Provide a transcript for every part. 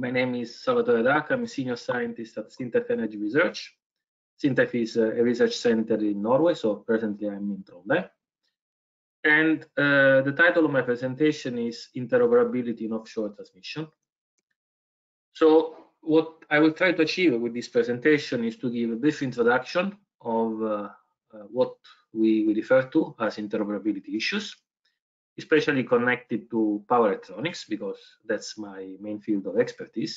My name is Salvatore D'Arco. I'm a senior scientist at SINTEF Energy Research. SINTEF is a research center in Norway, so presently I'm in Trondheim. And uh, the title of my presentation is Interoperability in Offshore Transmission. So what I will try to achieve with this presentation is to give a brief introduction of uh, uh, what we, we refer to as interoperability issues, especially connected to power electronics, because that's my main field of expertise.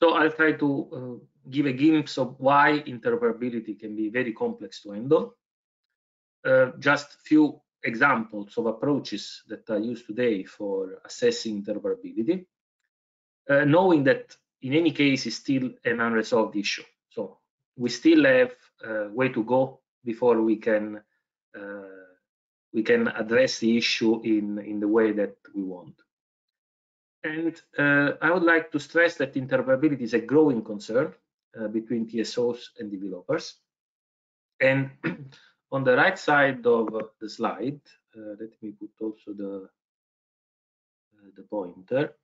So I'll try to uh, give a glimpse of why interoperability can be very complex to handle. Uh, just few examples of approaches that are used today for assessing interoperability, uh, knowing that in any case is still an unresolved issue. So we still have a way to go before we can uh, we can address the issue in in the way that we want. And uh, I would like to stress that interoperability is a growing concern uh, between TSOs and developers. And on the right side of the slide, uh, let me put also the uh, the pointer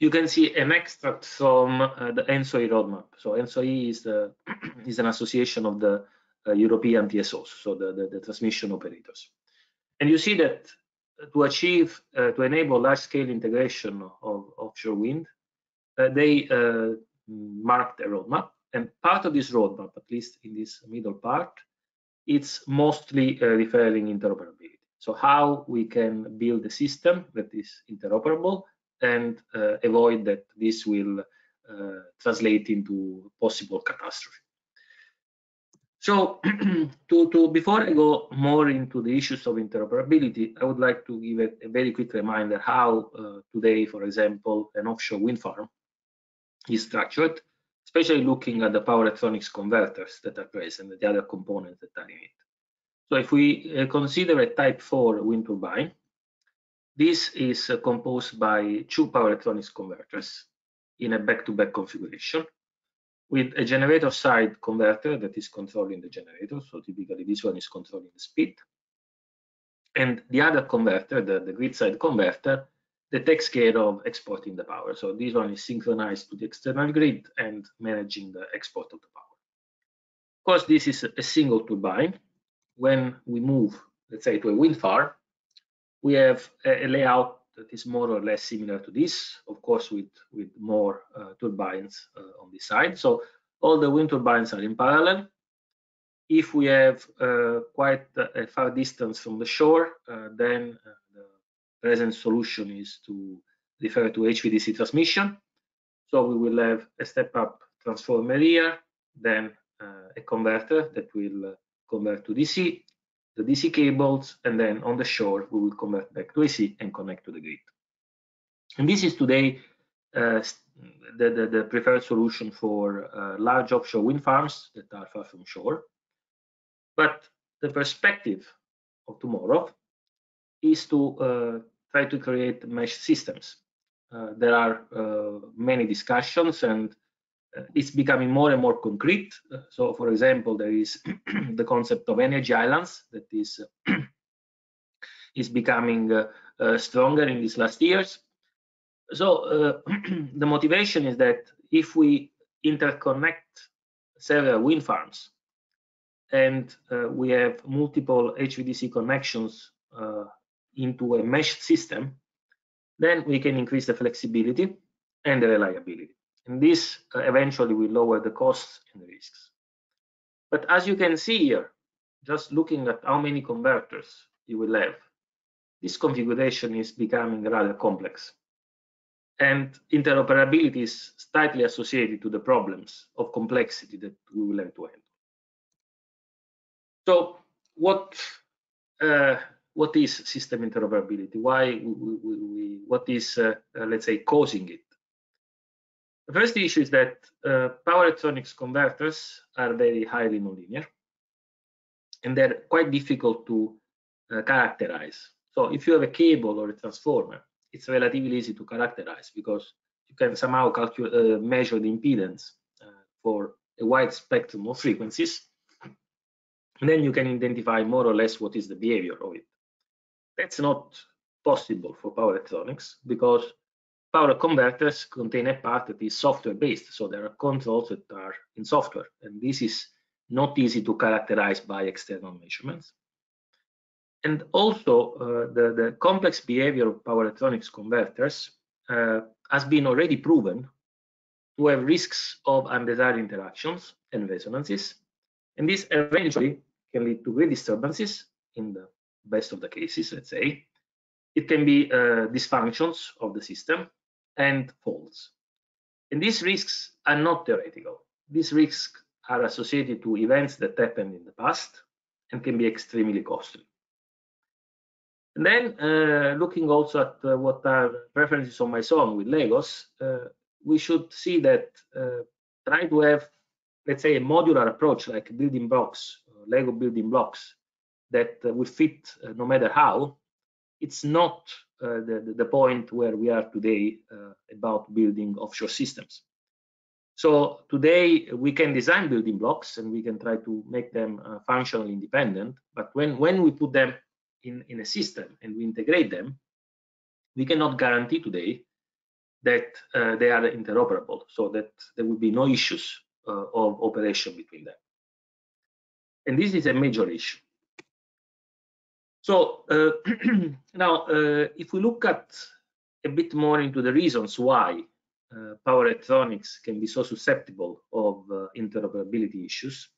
you can see an extract from uh, the ENTSO-E roadmap. So ENTSO-E is, the, is an association of the European TSOs, so the, the, the, transmission operators. And you see that to achieve, uh, to enable large-scale integration of offshore wind, uh, they uh, marked a roadmap. And part of this roadmap, at least in this middle part, it's mostly uh, referring interoperability. So how we can build a system that is interoperable and uh, avoid that this will uh, translate into possible catastrophe. So to, to, before I go more into the issues of interoperability, I would like to give a, a very quick reminder how uh, today, for example, an offshore wind farm is structured, especially looking at the power electronics converters that are present and the other components that are in it. So if we uh, consider a type 4 wind turbine, this is uh, composed by two power electronics converters in a back-to-back -back configuration with a generator side converter that is controlling the generator. So typically this one is controlling the speed. And the other converter, the, the grid side converter, that takes care of exporting the power. So this one is synchronized to the external grid and managing the export of the power. Of course, this is a single turbine. When we move, let's say, to a wind farm, we have a, layout that is more or less similar to this, of course, with, with more uh, turbines uh, on this side. So all the wind turbines are in parallel. If we have uh, quite a far distance from the shore, uh, then uh, the present solution is to refer to HVDC transmission. So we will have a step-up transformer here, then uh, a converter that will convert to DC, the DC cables, and then on the shore, we will convert back to AC and connect to the grid. And this is today uh, the, the, the, preferred solution for uh, large offshore wind farms that are far from shore. But the perspective of tomorrow is to uh, try to create mesh systems. Uh, there are uh, many discussions and it's becoming more and more concrete. Uh, so, for example, there is the concept of energy islands that is is becoming uh, stronger in these last years. So, the motivation is that if we interconnect several wind farms and uh, we have multiple HVDC connections uh, into a mesh system, then we can increase the flexibility and the reliability. And this uh, eventually will lower the costs and the risks. But as you can see here, just looking at how many converters you will have, this configuration is becoming rather complex. And interoperability is tightly associated to the problems of complexity that we will have to handle. So what uh, what is system interoperability? Why we, we, we, what is uh, uh, let's say causing it? The first issue is that uh, power electronics converters are very highly nonlinear and they're quite difficult to uh, characterize. So if you have a cable or a transformer, it's relatively easy to characterize because you can somehow uh, measure the impedance uh, for a wide spectrum of frequencies. And then you can identify more or less what is the behavior of it. That's not possible for power electronics because power converters contain a part that is software based. So there are controls that are in software. And this is not easy to characterize by external measurements. And also uh, the, the complex behavior of power electronics converters uh, has been already proven to have risks of undesired interactions and resonances. And this eventually can lead to grid disturbances in the best of the cases, let's say. It can be uh, dysfunctions of the system and faults. And these risks are not theoretical. These risks are associated to events that happened in the past and can be extremely costly. And then uh, looking also at uh, what are preferences of my son with Legos, uh, we should see that uh, trying to have, let's say, a modular approach like building blocks, uh, Lego building blocks that uh, will fit no matter how, it's not the, the point where we are today about building offshore systems. So today we can design building blocks and we can try to make them uh, functionally independent. But when, when we put them in, in a system and we integrate them, we cannot guarantee today that uh, they are interoperable so that there will be no issues uh, of operation between them. And this is a major issue. So uh, now, uh, if we look at a bit more into the reasons why uh, power electronics can be so susceptible of interoperability issues,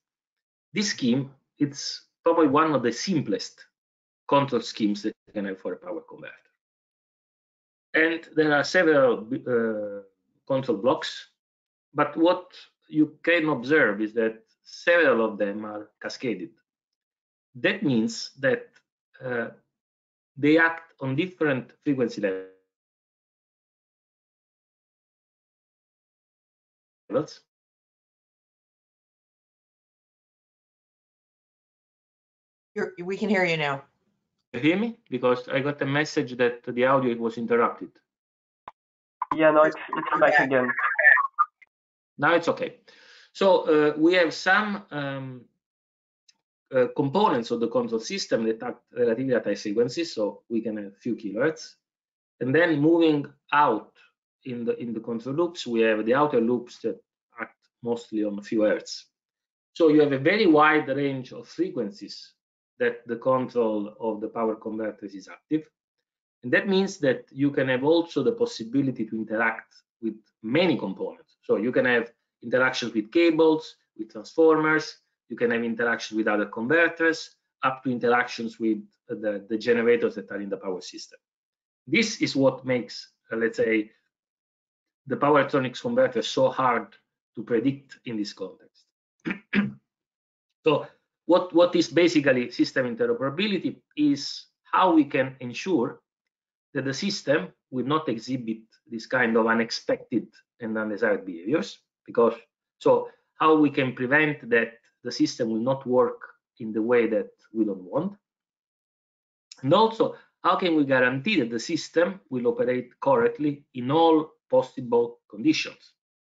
this scheme it's probably one of the simplest control schemes that you can have for a power converter. And there are several uh, control blocks, but what you can observe is that several of them are cascaded. That means that uh, they act on different frequency levels. You're, we can hear you now. You hear me? Because I got a message that the audio was interrupted. Yeah, no, it's, it's back again. Now it's okay. So uh, we have some um, uh, components of the control system that act relatively at high frequencies, so we can have a few kilohertz. And then moving out in the in the control loops, we have the outer loops that act mostly on a few hertz. So you have a very wide range of frequencies that the control of the power converters is active. And that means that you can have also the possibility to interact with many components. So you can have interactions with cables, with transformers, you can have interactions with other converters, up to interactions with the, the generators that are in the power system. This is what makes, uh, let's say, the power electronics converter so hard to predict in this context. so what, what is basically system interoperability is how we can ensure that the system will not exhibit this kind of unexpected and undesired behaviors because so how we can prevent that the system will not work in the way that we don't want. And also how can we guarantee that the system will operate correctly in all possible conditions?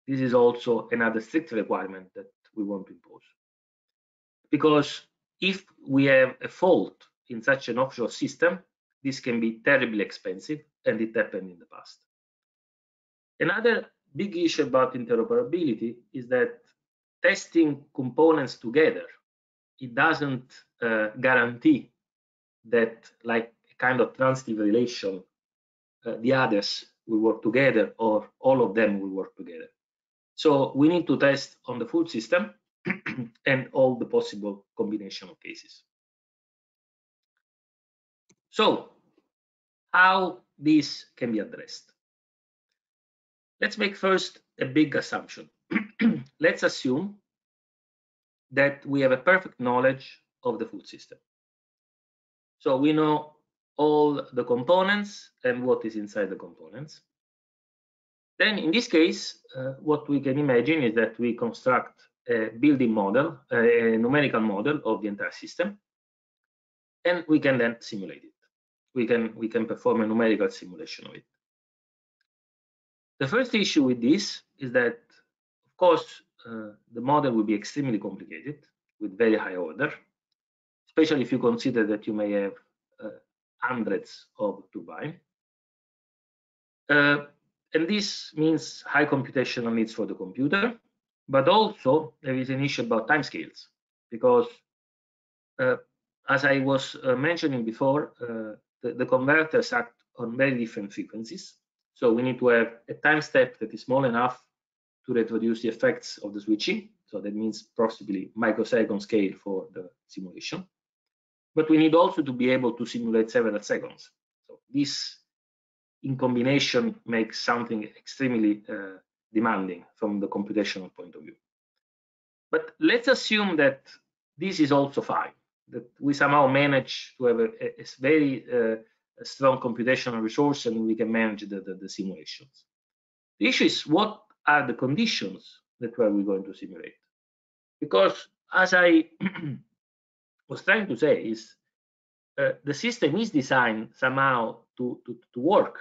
This is also another strict requirement that we want to impose. Because if we have a fault in such an offshore system, this can be terribly expensive, and it happened in the past. Another big issue about interoperability is that testing components together, it doesn't uh, guarantee that like a kind of transitive relation, uh, the others will work together or all of them will work together. So we need to test on the full system and all the possible combination of cases. So how this can be addressed? Let's make first a big assumption. Let's assume that we have a perfect knowledge of the food system. So we know all the components and what is inside the components. Then in this case, uh, what we can imagine is that we construct a building model, a numerical model of the entire system, and we can then simulate it. We can we can perform a numerical simulation of it. The first issue with this is that, course, uh, the model will be extremely complicated with very high order, especially if you consider that you may have uh, hundreds of turbines. Uh, and this means high computational needs for the computer, but also there is an issue about timescales because uh, as I was uh, mentioning before, uh, the, the, converters act on very different frequencies. So we need to have a time step that is small enough to reproduce the effects of the switching. So that means possibly microsecond scale for the simulation. But we need also to be able to simulate several seconds. So this in combination makes something extremely uh, demanding from the computational point of view. But let's assume that this is also fine, that we somehow manage to have a, a very uh, a strong computational resource and we can manage the, the, the, simulations. The issue is what are the conditions that we're going to simulate? Because as I was trying to say is uh, the system is designed somehow to, to, to work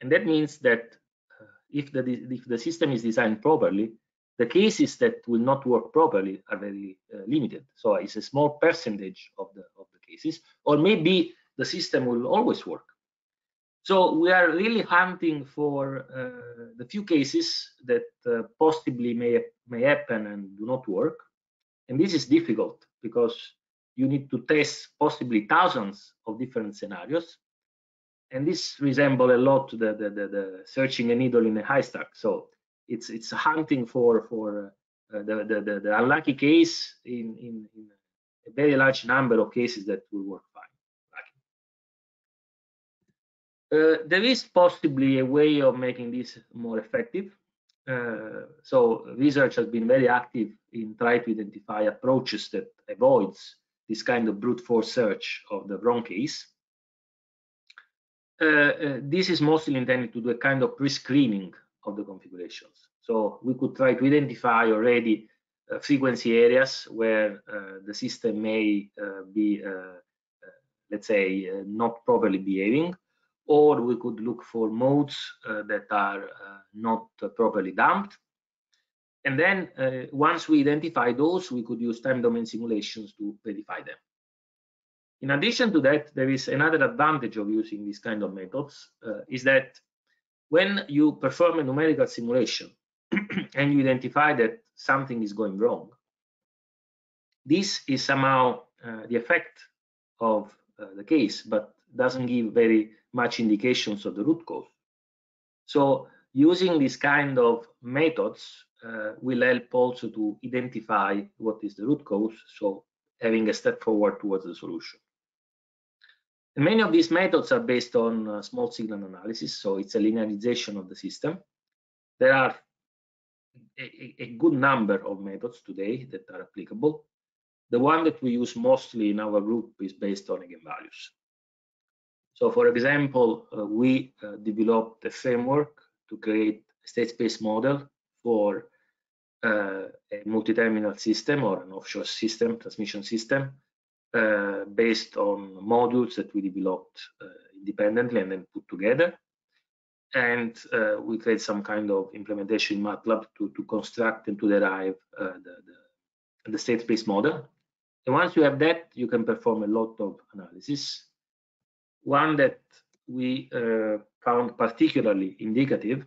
and that means that uh, if, the, if the system is designed properly, the cases that will not work properly are very uh, limited. So it's a small percentage of the, of the cases, or maybe the system will always work. So we are really hunting for uh, the few cases that uh, possibly may, may happen and do not work. And this is difficult because you need to test possibly thousands of different scenarios and this resembles a lot the, the, the, the, searching a needle in a haystack. So it's it's hunting for for uh, the, the, the unlucky case in, in, in a very large number of cases that will work Uh, there is possibly a way of making this more effective. Uh, so research has been very active in trying to identify approaches that avoids this kind of brute force search of the wrong case. Uh, uh, this is mostly intended to do a kind of pre-screening of the configurations. So we could try to identify already uh, frequency areas where the system may be, let's say, not properly behaving, or we could look for modes that are not properly damped and then uh, once we identify those, we could use time domain simulations to verify them. In addition to that, there is another advantage of using these kind of methods, uh, is that when you perform a numerical simulation and you identify that something is going wrong, this is somehow uh, the effect of uh, the case, but doesn't give very much indications of the root cause. So using this kind of methods uh, will help also to identify what is the root cause, so having a step forward towards the solution. And many of these methods are based on uh, small signal analysis, so it's a linearization of the system. There are a, a, good number of methods today that are applicable. The one that we use mostly in our group is based on eigenvalues. So for example, uh, we uh, developed a framework to create a state space model for uh, a multi-terminal system or an offshore system, transmission system, uh, based on modules that we developed uh, independently and then put together. And uh, we create some kind of implementation in MATLAB to, to construct and to derive the, the, the state space model. And once you have that, you can perform a lot of analysis. One that we uh, found particularly indicative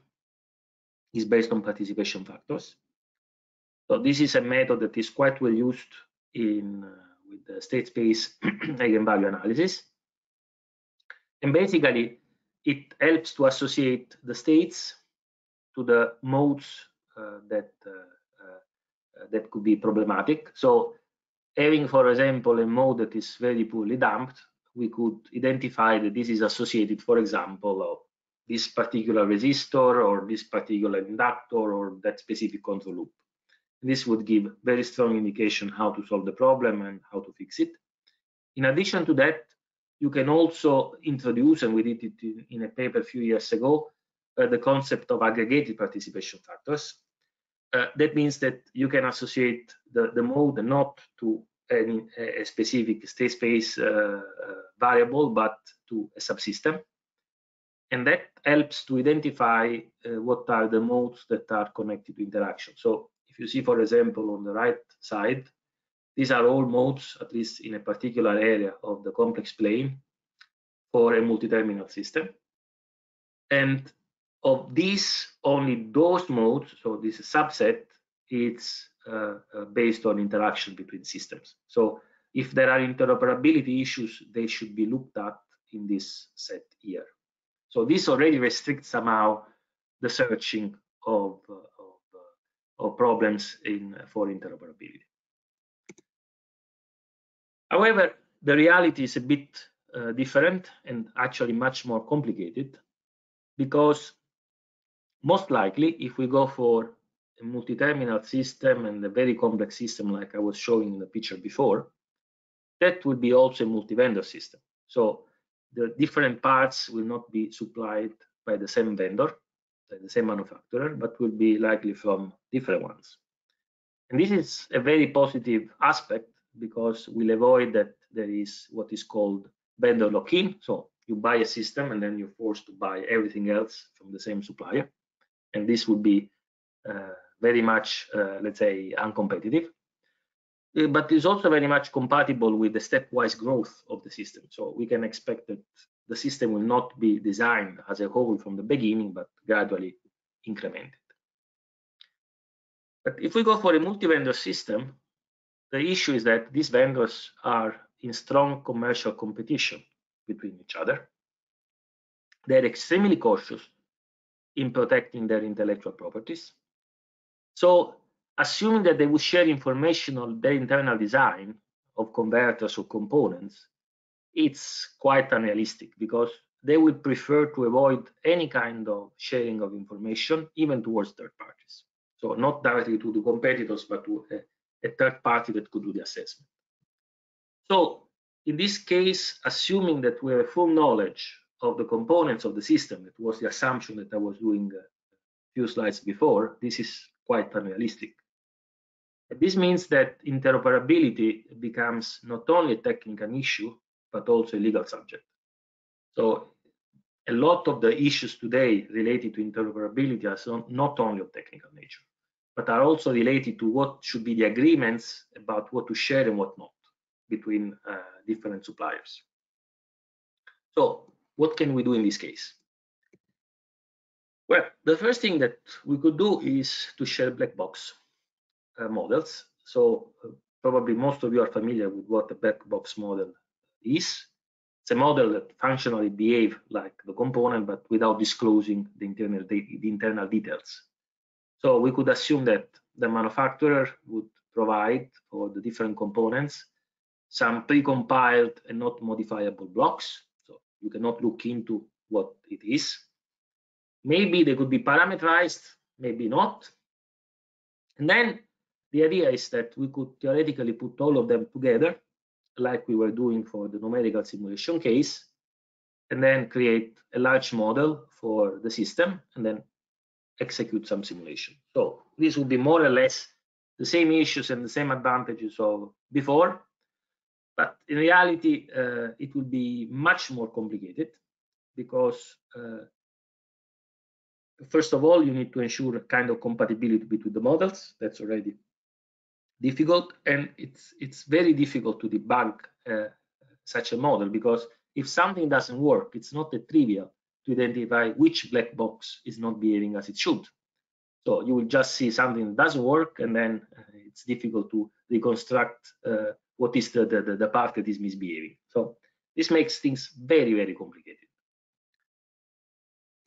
is based on participation factors. So this is a method that is quite well used in uh, with the state space eigenvalue analysis. And basically, it helps to associate the states to the modes uh, that uh, uh, that could be problematic. So having, for example, a mode that is very poorly damped, we could identify that this is associated, for example, of this particular resistor or this particular inductor or that specific control loop. This would give very strong indication how to solve the problem and how to fix it. In addition to that, you can also introduce, and we did it in a paper a few years ago, uh, the concept of aggregated participation factors. Uh, that means that you can associate the, the mode not to a specific state space uh, uh, variable, but to a subsystem. And that helps to identify uh, what are the modes that are connected to interaction. So if you see, for example, on the right side, these are all modes, at least in a particular area of the complex plane for a multi-terminal system. And of these, only those modes, so this subset, it's uh, uh, based on interaction between systems. So if there are interoperability issues, they should be looked at in this set here. So this already restricts somehow the searching of, uh, of, uh, of, problems in for interoperability. However, the reality is a bit uh, different and actually much more complicated because most likely if we go for multi-terminal system and a very complex system like I was showing in the picture before, that will be also a multi-vendor system. So the different parts will not be supplied by the same vendor, by the same manufacturer, but will be likely from different ones. And this is a very positive aspect because we'll avoid that there is what is called vendor lock-in. So you buy a system and then you're forced to buy everything else from the same supplier. And this would be uh, very much, uh, let's say, uncompetitive. Uh, but it's also very much compatible with the stepwise growth of the system. So we can expect that the system will not be designed as a whole from the beginning, but gradually incremented. But if we go for a multi-vendor system, the issue is that these vendors are in strong commercial competition between each other. They're extremely cautious in protecting their intellectual properties. So assuming that they would share information on their internal design of converters or components, it's quite unrealistic because they would prefer to avoid any kind of sharing of information, even towards third parties. So not directly to the competitors, but to a, a third party that could do the assessment. So in this case, assuming that we have full knowledge of the components of the system, it was the assumption that I was doing a few slides before, this is quite unrealistic. This means that interoperability becomes not only a technical issue, but also a legal subject. So a lot of the issues today related to interoperability are not only of technical nature, but are also related to what should be the agreements about what to share and what not between uh, different suppliers. So what can we do in this case? Well, the first thing that we could do is to share black box uh, models. So uh, probably most of you are familiar with what a black box model is. It's a model that functionally behaves like the component, but without disclosing the internal, the internal details. So we could assume that the manufacturer would provide for the different components some pre-compiled and not modifiable blocks. So you cannot look into what it is. Maybe they could be parameterized, maybe not. And then the idea is that we could theoretically put all of them together, like we were doing for the numerical simulation case, and then create a large model for the system, and then execute some simulation. So this would be more or less the same issues and the same advantages of before, but in reality, uh, it will be much more complicated because uh, first of all, you need to ensure a kind of compatibility between the models. That's already difficult, and it's it's very difficult to debug uh, such a model because if something doesn't work, it's not a trivial to identify which black box is not behaving as it should. So you will just see something that doesn't work, and then uh, it's difficult to reconstruct uh, what is the, the, the part that is misbehaving. So this makes things very, very complicated.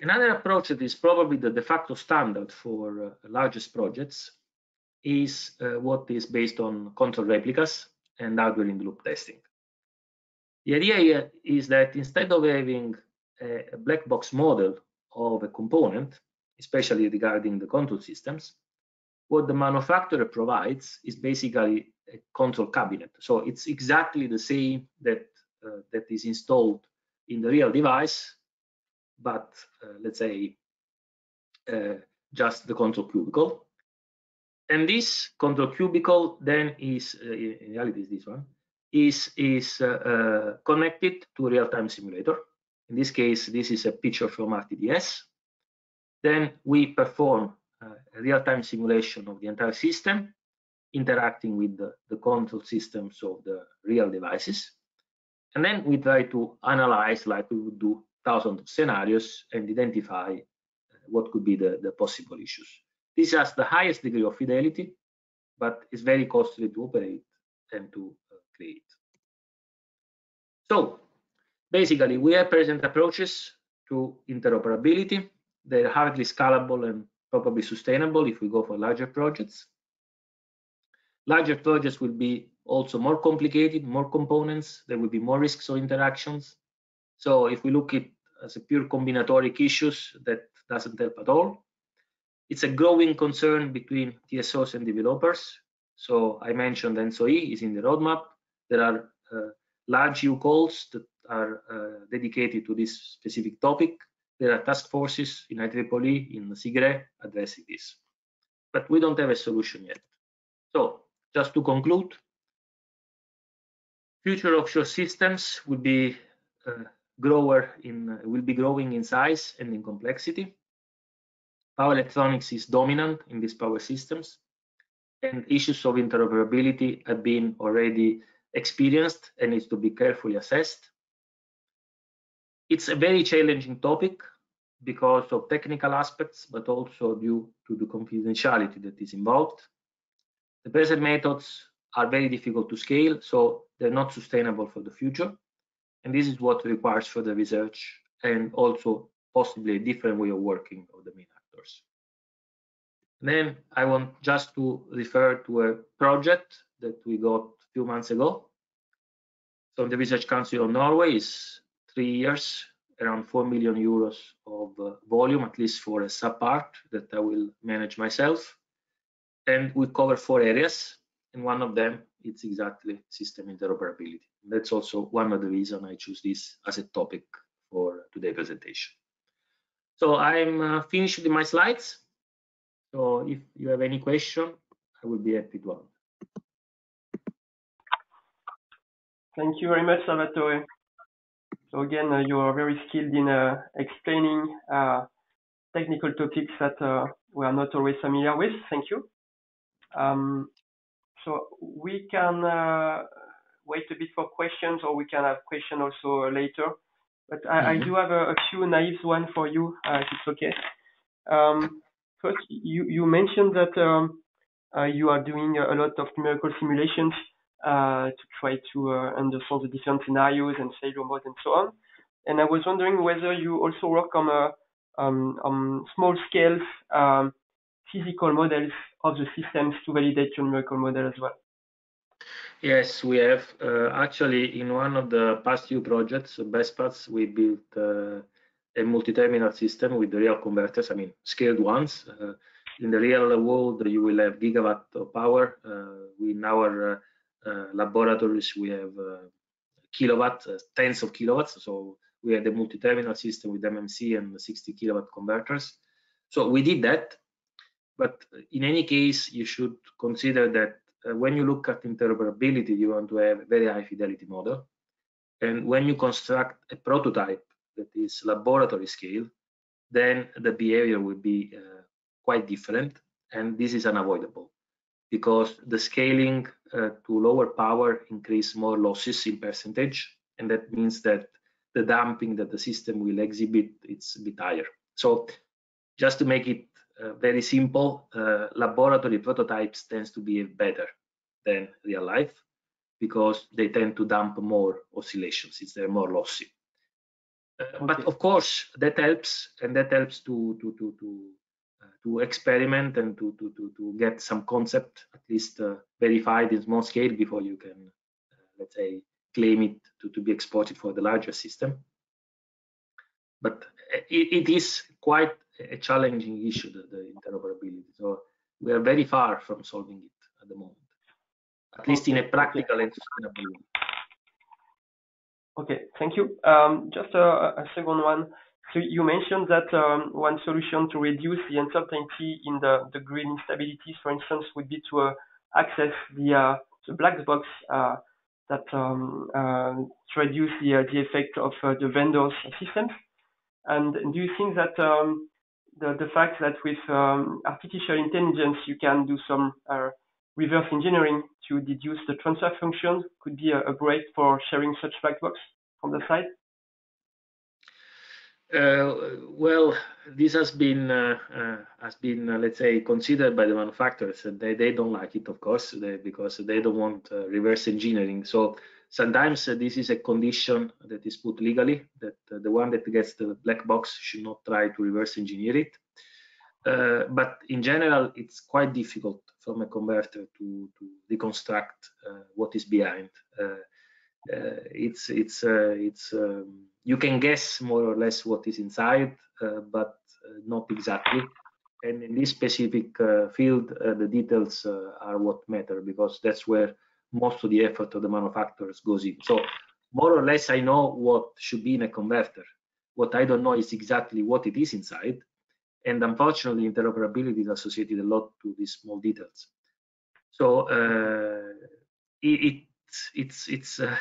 Another approach that is probably the de facto standard for uh, largest projects is uh, what is based on control replicas and hardware-in-the-loop testing. The idea here is that instead of having a black box model of a component, especially regarding the control systems, what the manufacturer provides is basically a control cabinet. So it's exactly the same that uh, that is installed in the real device, but uh, let's say uh, just the control cubicle. And this control cubicle then is, uh, in reality, is this one, is is connected to real-time simulator. In this case, this is a picture from RTDS. Then we perform a real-time simulation of the entire system interacting with the, the control systems of the real devices. And then we try to analyze, like we would do thousands of scenarios and identify uh, what could be the, the possible issues. This has the highest degree of fidelity, but it's very costly to operate and to uh, create. So basically, we have present approaches to interoperability. They're hardly scalable and probably sustainable if we go for larger projects. Larger projects will be also more complicated, more components. There will be more risks or interactions. So if we look at as a pure combinatoric issues, that doesn't help at all. It's a growing concern between TSOs and developers. So I mentioned ENTSO-E is in the roadmap. There are uh, large U calls that are uh, dedicated to this specific topic. There are task forces in IEEE, in CIGRE addressing this. But we don't have a solution yet. So just to conclude, future offshore systems will be uh, grower in will be growing in size and in complexity. Power electronics is dominant in these power systems, and issues of interoperability have been already experienced and needs to be carefully assessed. It's a very challenging topic because of technical aspects, but also due to the confidentiality that is involved. The present methods are very difficult to scale, so they're not sustainable for the future. And this is what requires further research and also possibly a different way of working of the main actors. then I want just to refer to a project that we got a few months ago. from the Research Council of Norway is three years, around 4 million euros of uh, volume, at least for a subpart that I will manage myself. And we cover four areas, and one of them it's exactly system interoperability. That's also one of the reasons I choose this as a topic for today's presentation. So I'm uh, finished with my slides. So if you have any question, I will be happy to answer. Thank you very much, Salvatore. So again, uh, you are very skilled in uh, explaining uh, technical topics that uh, we are not always familiar with. Thank you. Um, so we can uh, wait a bit for questions, or we can have questions also later. But I, mm -hmm. I do have a, a, few naive one for you, uh, if it's okay. Um, first, you, you mentioned that um, uh, you are doing a lot of numerical simulations uh, to try to uh, understand the different scenarios and failure modes and so on. And I was wondering whether you also work on a um, on small scale um, physical models of the systems to validate your numerical model as well. Yes, we have. Uh, actually, in one of the past few projects, BEST PATHS, we built uh, a multi-terminal system with the real converters, I mean, scaled ones. Uh, in the real world, you will have gigawatt of power. Uh, in our uh, uh, laboratories, we have kilowatt, tens of kilowatts. So we had a multi-terminal system with MMC and 60 kilowatt converters. So we did that. But in any case, you should consider that uh, when you look at interoperability, you want to have a very high fidelity model. And when you construct a prototype that is laboratory scale, then the behavior will be uh, quite different. And this is unavoidable because the scaling uh, to lower power increase more losses in percentage. And that means that the damping that the system will exhibit, it's a bit higher. So just to make it very simple, uh, laboratory prototypes tends to be better than real life because they tend to dump more oscillations. It's they're more lossy. Uh, okay. But of course, that helps, and that helps to to to to uh, to experiment and to to to to get some concept at least uh, verified in small scale before you can, let's say, claim it to to be exported for the larger system. But it, it is quite a challenging issue, the, the, interoperability. So we are very far from solving it at the moment, at least in a practical and sustainable way. Okay, thank you. Um, just a, a, second one. So you mentioned that um, one solution to reduce the uncertainty in the, the grid instabilities, for instance, would be to uh, access the, uh, the black box uh, that um, uh, to reduce the, uh, the effect of uh, the vendors' systems. And do you think that um, the, the fact that with um, artificial intelligence you can do some uh, reverse engineering to deduce the transfer function could be a, a break for sharing such black box from the side? Uh, well, this has been uh, uh, has been uh, let's say considered by the manufacturers, they, they don't like it, of course, they, because they don't want uh, reverse engineering. So sometimes uh, this is a condition that is put legally that the one that gets the black box should not try to reverse engineer it. but in general, it's quite difficult from a converter to to deconstruct what is behind. it's it's it's um, you can guess more or less what is inside, uh, but uh, not exactly. And in this specific uh, field, the details are what matter because that's where most of the effort of the manufacturers goes in. So more or less, I know what should be in a converter. What I don't know is exactly what it is inside. And unfortunately, interoperability is associated a lot to these small details. So uh, it, it, it's it's uh,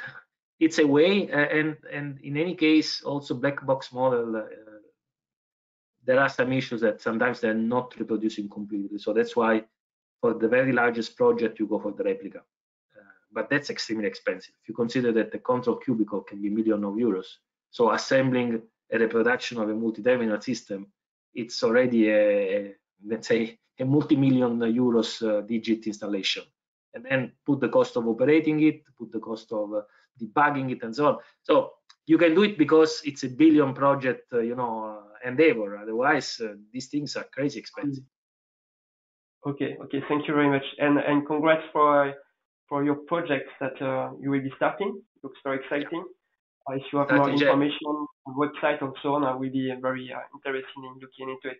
it's a way, uh, and and in any case, also black box model. Uh, there are some issues that sometimes they're not reproducing completely. So that's why for the very largest project, you go for the replica. But that's extremely expensive. If you consider that the control cubicle can be million of euros, so assembling a reproduction of a multi-terminal system, it's already a, a let's say a multi-million euros uh, digit installation. And then put the cost of operating it, put the cost of uh, debugging it and so on. So you can do it because it's a billion project, uh, you know, uh, endeavor. Otherwise, uh, these things are crazy expensive. Okay, okay, thank you very much, and and congrats for for your project that uh, you will be starting. Looks very exciting. Uh, if you have more information, on website and so on, I will be very uh, interested in looking into it.